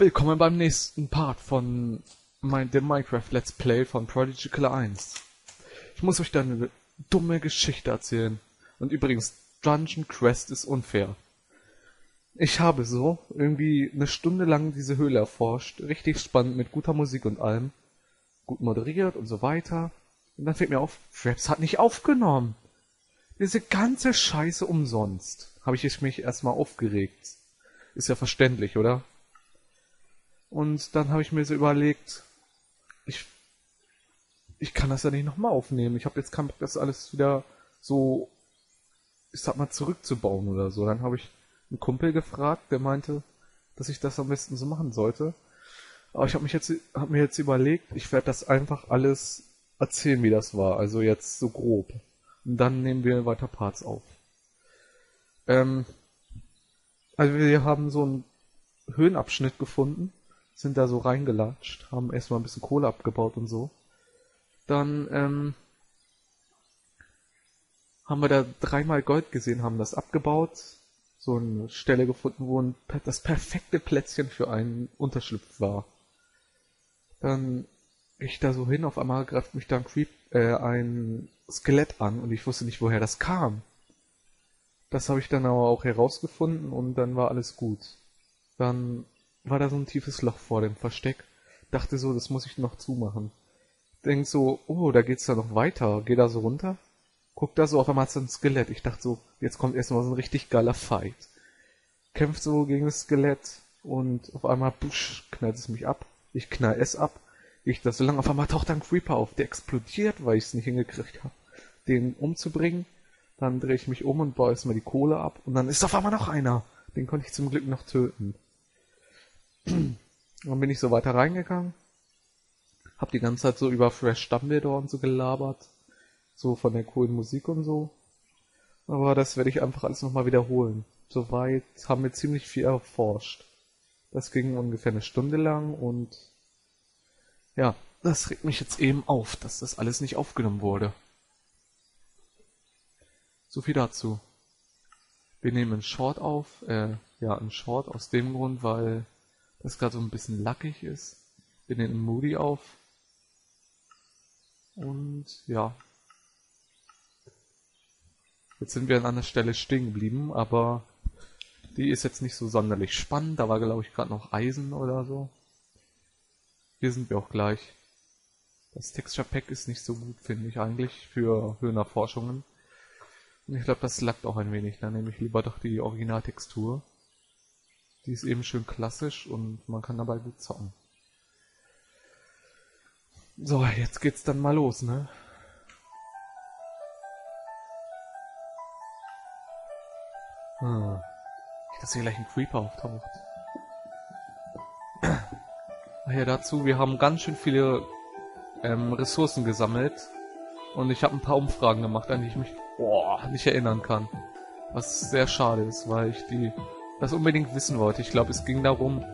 Willkommen beim nächsten Part von mein, dem Minecraft Let's Play von Prodigy Killer 1. Ich muss euch da eine dumme Geschichte erzählen. Und übrigens, Dungeon Quest ist unfair. Ich habe so irgendwie eine Stunde lang diese Höhle erforscht, richtig spannend mit guter Musik und allem, gut moderiert und so weiter. Und dann fällt mir auf, Fraps hat nicht aufgenommen. Diese ganze Scheiße umsonst. Habe ich mich erstmal aufgeregt. Ist ja verständlich, oder? Und dann habe ich mir so überlegt, ich, ich kann das ja nicht nochmal aufnehmen. Ich habe jetzt keinen Bock, das alles wieder so, ich sag mal, zurückzubauen oder so. Dann habe ich einen Kumpel gefragt, der meinte, dass ich das am besten so machen sollte. Aber ich habe mich jetzt, hab mir jetzt überlegt, ich werde das einfach alles erzählen, wie das war. Also jetzt so grob. Und dann nehmen wir weiter Parts auf. Ähm, also wir haben so einen Höhenabschnitt gefunden sind da so reingelatscht, haben erstmal ein bisschen Kohle abgebaut und so. Dann ähm, haben wir da dreimal Gold gesehen, haben das abgebaut, so eine Stelle gefunden, wo ein, das perfekte Plätzchen für einen Unterschlupf war. Dann ich da so hin, auf einmal greift mich da ein Creep, äh, ein Skelett an und ich wusste nicht, woher das kam. Das habe ich dann aber auch herausgefunden und dann war alles gut. Dann war da so ein tiefes Loch vor dem Versteck. Dachte so, das muss ich noch zumachen. Denk so, oh, da geht's da noch weiter. Geh da so runter. Guck da so, auf einmal so ein Skelett. Ich dachte so, jetzt kommt erstmal so ein richtig geiler Fight. Kämpft so gegen das Skelett und auf einmal, busch, knallt es mich ab. Ich knall es ab. Ich das so lange, auf einmal taucht ein Creeper auf. Der explodiert, weil ich es nicht hingekriegt habe, den umzubringen. Dann drehe ich mich um und baue erstmal die Kohle ab. Und dann ist auf einmal noch einer. Den konnte ich zum Glück noch töten. Dann bin ich so weiter reingegangen, hab die ganze Zeit so über Fresh Dumbledore und so gelabert, so von der coolen Musik und so. Aber das werde ich einfach alles nochmal wiederholen. Soweit haben wir ziemlich viel erforscht. Das ging ungefähr eine Stunde lang und ja, das regt mich jetzt eben auf, dass das alles nicht aufgenommen wurde. So viel dazu. Wir nehmen einen Short auf, äh, ja, einen Short aus dem Grund, weil das gerade so ein bisschen lackig ist. Wir nehmen Moody auf. Und ja. Jetzt sind wir an einer Stelle stehen geblieben, aber die ist jetzt nicht so sonderlich spannend. Da war, glaube ich, gerade noch Eisen oder so. Hier sind wir auch gleich. Das Texture Pack ist nicht so gut, finde ich eigentlich, für Höhenerforschungen. Und ich glaube, das lackt auch ein wenig. Dann nehme ich lieber doch die Originaltextur. Die ist eben schön klassisch und man kann dabei gut zocken. So, jetzt geht's dann mal los, ne? Hm. Dass hier gleich ein Creeper auftaucht. Hier dazu, wir haben ganz schön viele ähm, Ressourcen gesammelt. Und ich habe ein paar Umfragen gemacht, an die ich mich boah, nicht erinnern kann. Was sehr schade ist, weil ich die das unbedingt wissen wollte. Ich glaube, es ging darum,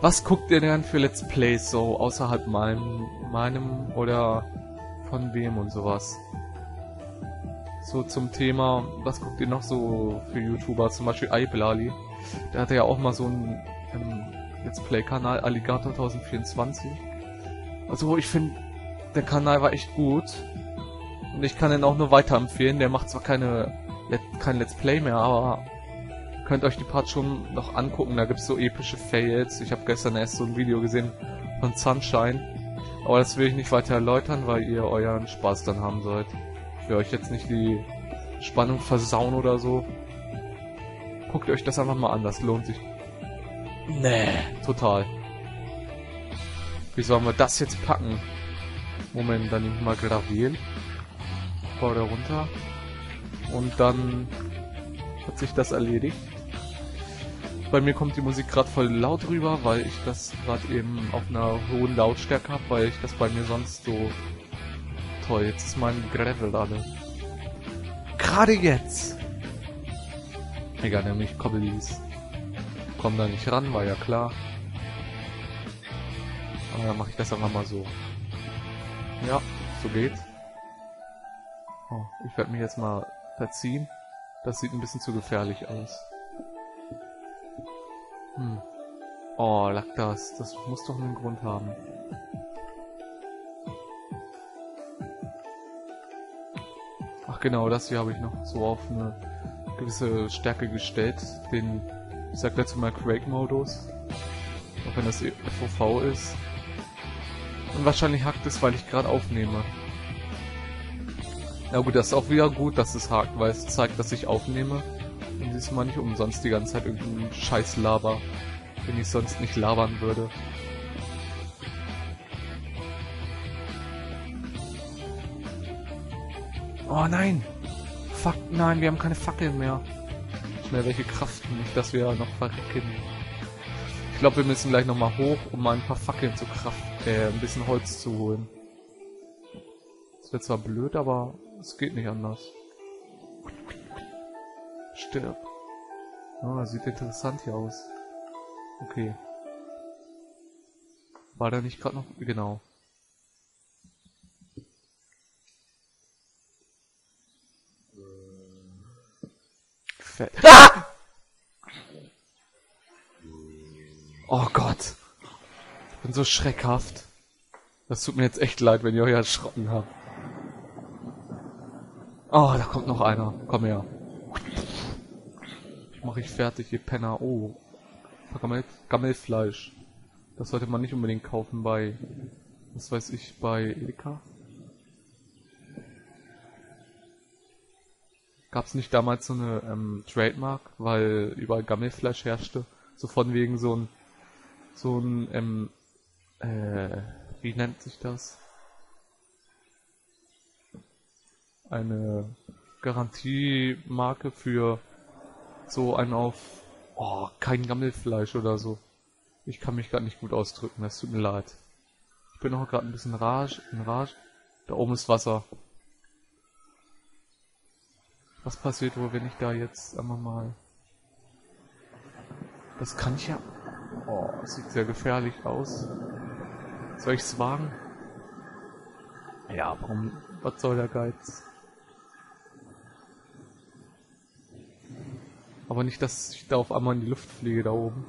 was guckt ihr denn für Let's Plays so außerhalb meinem, meinem oder von wem und sowas? So zum Thema, was guckt ihr noch so für YouTuber, zum Beispiel iBlali. Der hatte ja auch mal so einen ähm, Let's Play-Kanal, Alligator 1024. Also ich finde, der Kanal war echt gut. Und ich kann ihn auch nur weiterempfehlen. Der macht zwar keine, kein Let's Play mehr, aber könnt euch die Parts schon noch angucken. Da gibt es so epische Fails. Ich habe gestern erst so ein Video gesehen von Sunshine. Aber das will ich nicht weiter erläutern, weil ihr euren Spaß dann haben sollt. Ich will euch jetzt nicht die Spannung versauen oder so. Guckt euch das einfach mal an, das lohnt sich. Nee, total. Wie sollen wir das jetzt packen? Moment, dann nehme ich mal Gravel. Bau da runter. Und dann hat sich das erledigt. Bei mir kommt die Musik gerade voll laut rüber, weil ich das gerade eben auf einer hohen Lautstärke habe, weil ich das bei mir sonst so... Toll, jetzt ist mein Gravel alle. Gerade jetzt! Egal, nämlich Cobblies. Komm da nicht ran, war ja klar. Aber dann mache ich das einfach mal so. Ja, so geht's. Oh, ich werde mich jetzt mal verziehen. Das sieht ein bisschen zu gefährlich aus. Hm. Oh, lag das. Das muss doch einen Grund haben. Ach genau, das hier habe ich noch so auf eine gewisse Stärke gestellt. Den, ich sag dazu mal Quake-Modus. Auch wenn das FOV ist. Und wahrscheinlich hackt es, weil ich gerade aufnehme. Na gut, das ist auch wieder gut, dass es hakt, weil es zeigt, dass ich aufnehme. Und diesmal nicht umsonst die ganze Zeit irgendeinen Scheiß laber, wenn ich sonst nicht labern würde. Oh nein! Fuck, nein, wir haben keine Fackeln mehr. Schnell welche Kraft, nicht, dass wir noch verrecken. Ich glaube, wir müssen gleich nochmal hoch, um mal ein paar Fackeln zu Kraft, äh, ein bisschen Holz zu holen. Das wird zwar blöd, aber es geht nicht anders. Stirb. Oh, sieht interessant hier aus. Okay. War da nicht gerade noch... Genau. Fett. Ah! Oh Gott. Ich bin so schreckhaft. Das tut mir jetzt echt leid, wenn ihr euch erschrocken habt. Oh, da kommt noch einer. Komm her. Mache ich fertig, ihr Penner. Oh. Gammel Gammelfleisch. Das sollte man nicht unbedingt kaufen bei, was weiß ich, bei Edeka. Gab es nicht damals so eine ähm, Trademark, weil überall Gammelfleisch herrschte? So von wegen so ein, so ein, ähm, äh, wie nennt sich das? eine Garantiemarke für so ein auf oh, kein Gammelfleisch oder so. Ich kann mich gerade nicht gut ausdrücken, das tut mir leid. Ich bin auch gerade ein bisschen rage, in Rage. Da oben ist Wasser. Was passiert wohl, wenn ich da jetzt einmal mal... Das kann ich ja... Oh, sieht sehr gefährlich aus. Soll ich's wagen? Ja, warum... Was soll der Geiz? Aber nicht, dass ich da auf einmal in die Luft fliege da oben.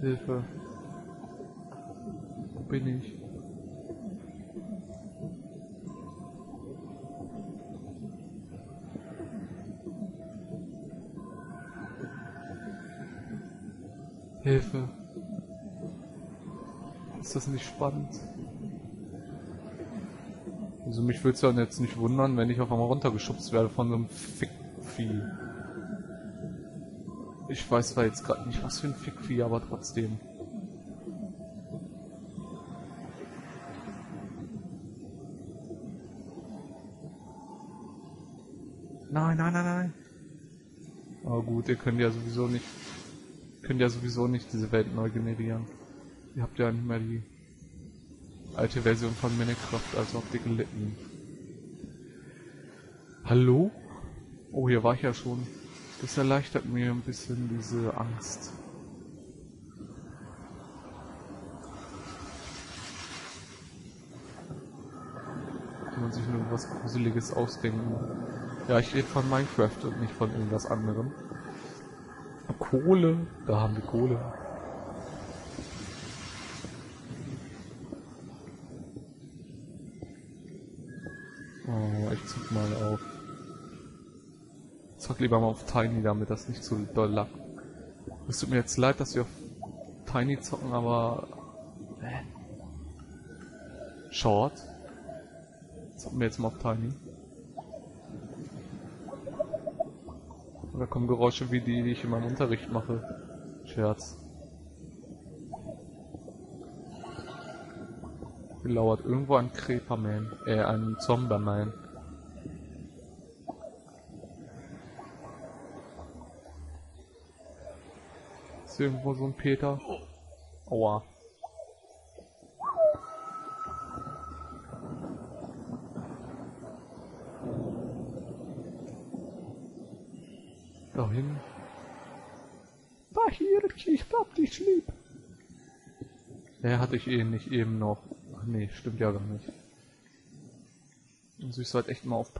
Hilfe. Wo bin ich? Hilfe. Ist das nicht spannend? Also mich würde es ja jetzt nicht wundern, wenn ich auf einmal runtergeschubst werde von so einem Fickvieh. Ich weiß zwar jetzt gerade nicht, was für ein Fickvieh, aber trotzdem. Nein, nein, nein, nein. Aber gut, ihr könnt ja sowieso nicht, könnt ja sowieso nicht diese Welt neu generieren. Ihr habt ja nicht mehr die alte Version von Minecraft, also auf die gelitten. Hallo? Oh, hier war ich ja schon. Das erleichtert mir ein bisschen diese Angst. Kann man sich nur was Gruseliges ausdenken. Ja, ich rede von Minecraft und nicht von irgendwas anderem. Kohle, da haben wir Kohle. Zock mal auf. Zock lieber mal auf Tiny, damit das nicht so doll lag. Es tut mir jetzt leid, dass wir auf Tiny zocken, aber... Äh. Short. Zocken wir jetzt mal auf Tiny. Da kommen Geräusche wie die, die ich in meinem Unterricht mache. Scherz. Gelauert irgendwo ein Creeperman, äh, ein Zomberman. Ist irgendwo so ein Peter? Aua. Dahin. Da hier, ich hab dich lieb. Der hatte ich eh nicht eben noch. Ach nee, stimmt ja gar nicht. Also ich sollte echt mal auf